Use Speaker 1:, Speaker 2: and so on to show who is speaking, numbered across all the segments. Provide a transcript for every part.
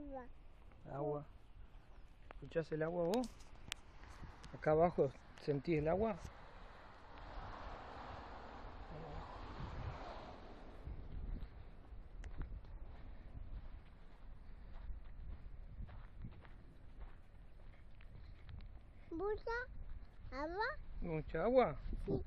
Speaker 1: Agua.
Speaker 2: Agua. ¿Escuchás el agua vos? Acá abajo sentís el agua.
Speaker 1: Mucha agua.
Speaker 2: Mucha agua.
Speaker 1: Sí.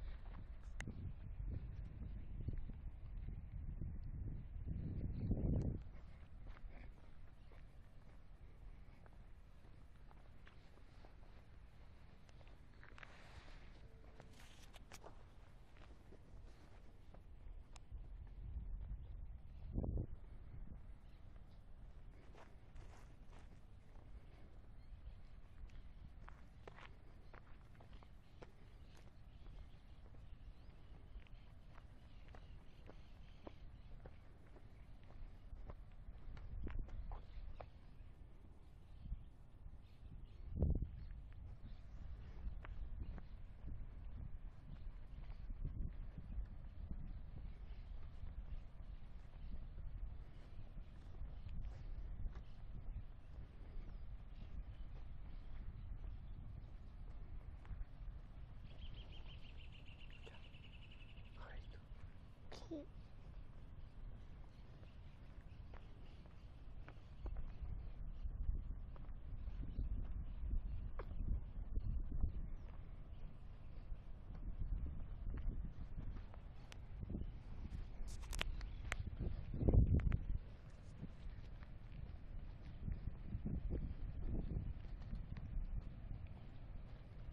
Speaker 1: Sí.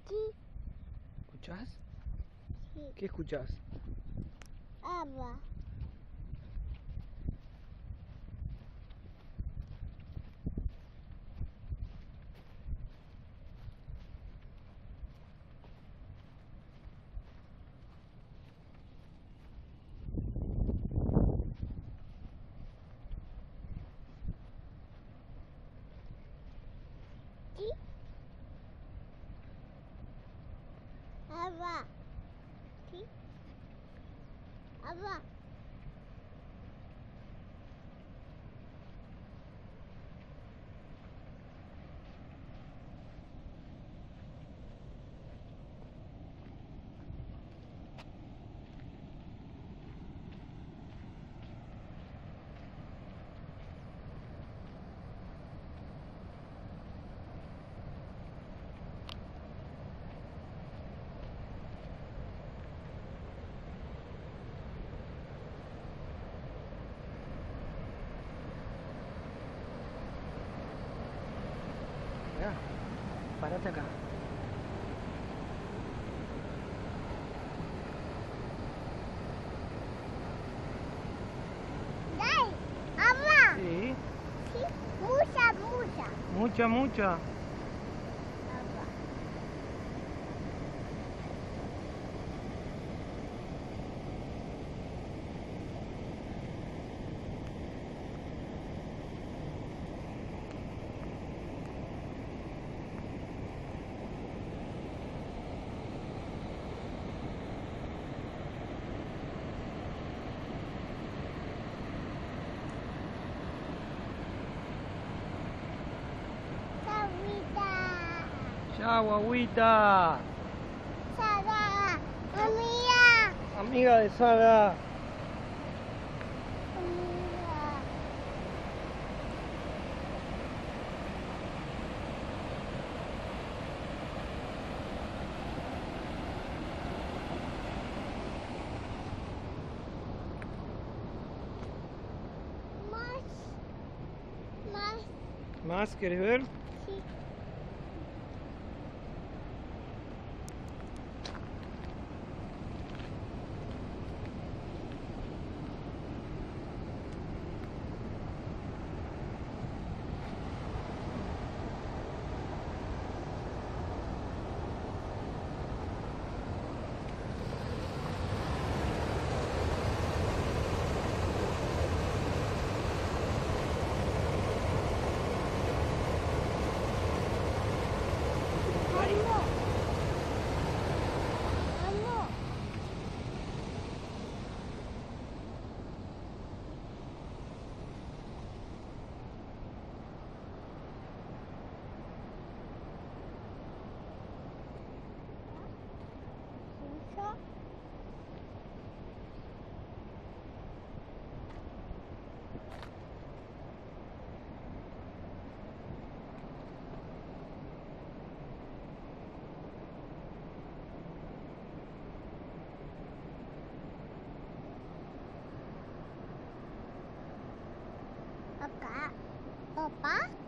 Speaker 1: Sí.
Speaker 2: ¿Escuchás?
Speaker 1: Sí.
Speaker 2: ¿Qué escuchás?
Speaker 1: Agua. Sí. Agua. Sí. Agua.
Speaker 2: Acá. Sí,
Speaker 1: Sí. Mucha, mucha.
Speaker 2: mucha, mucha.
Speaker 1: Agua. Agüita.
Speaker 2: Chau, agüita.
Speaker 1: Sara. Amiga.
Speaker 2: Amiga de Sara.
Speaker 1: Más. Más.
Speaker 2: ¿Más ver?
Speaker 1: Sí. papá?